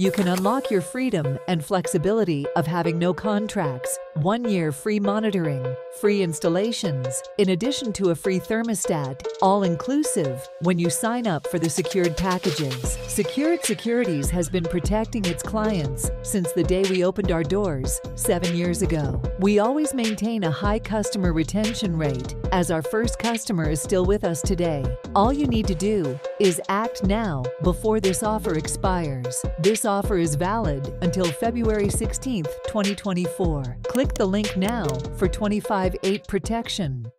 You can unlock your freedom and flexibility of having no contracts, one year free monitoring, free installations, in addition to a free thermostat, all inclusive when you sign up for the secured packages. Secure it Securities has been protecting its clients since the day we opened our doors seven years ago. We always maintain a high customer retention rate as our first customer is still with us today. All you need to do is act now before this offer expires. This offer is valid until February 16, 2024. Click the link now for 25-8 protection.